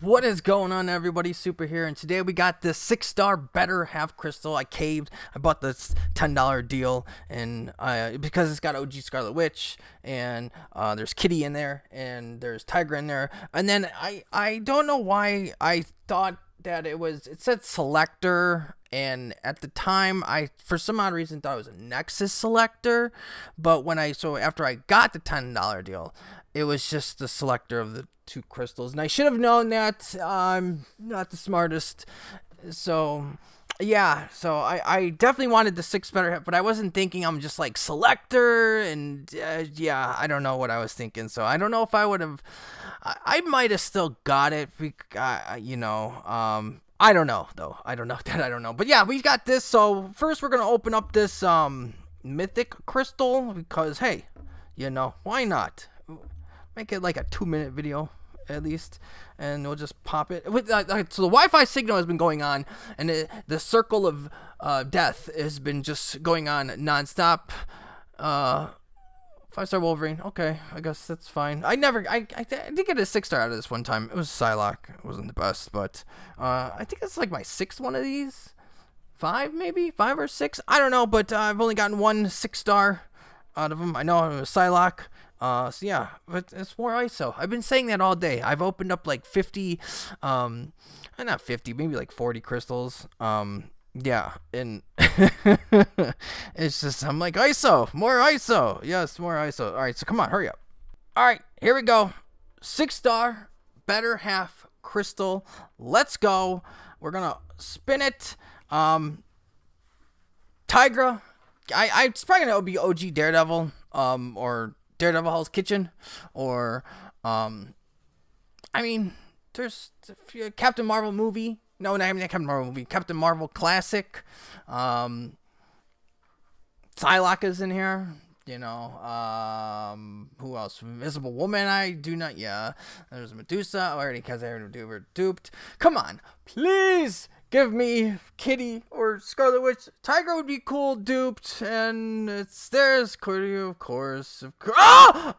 What is going on, everybody? Super here, and today we got this six-star better half crystal. I caved. I bought this ten-dollar deal, and uh, because it's got OG Scarlet Witch, and uh, there's Kitty in there, and there's Tigra in there, and then I I don't know why I thought that it was it said selector and at the time i for some odd reason thought it was a nexus selector but when i so after i got the $10 deal it was just the selector of the two crystals and i should have known that i'm not the smartest so yeah so i i definitely wanted the six better hit but i wasn't thinking i'm just like selector and uh, yeah i don't know what i was thinking. So i don't know if i would have i, I might have still got it uh, you know um i don't know though. I don't know that i don't know. But yeah we got this. So first we're gonna open up this um mythic crystal because hey you know why not? Make it like a two minute video at least, and we'll just pop it. With, uh, so the Wi-Fi signal has been going on, and it, the circle of uh, death has been just going on nonstop. Uh, five star Wolverine. Okay, I guess that's fine. I never, I, I, I did get a six star out of this one time. It was Psylocke. It wasn't the best, but uh, I think it's like my sixth one of these. Five maybe, five or six. I don't know, but I've only gotten one six star out of them. I know it was Psylocke. Uh, so yeah, but it's more ISO. I've been saying that all day. I've opened up like 50, um, uh, not 50, maybe like 40 crystals. Um, yeah, and it's just I'm like ISO, more ISO. Yes, more ISO. All right, so come on, hurry up. All right, here we go. Six star, better half crystal. Let's go. We're gonna spin it. Um, Tigra. I I it's probably gonna be OG Daredevil. Um, or Daredevil Hell's Kitchen, or um, I mean, there's Captain Marvel movie. No, not even Captain Marvel movie. Captain Marvel classic. Um, Psylocke is in here. You know, um, who else? Invisible Woman. I do not. Yeah, there's Medusa. Oh, already because I already duped. Come on, please give me Kitty or Scarlet Witch. Tigra would be cool, duped, and it's there's Kitty, of course. Of course. Oh! Ah!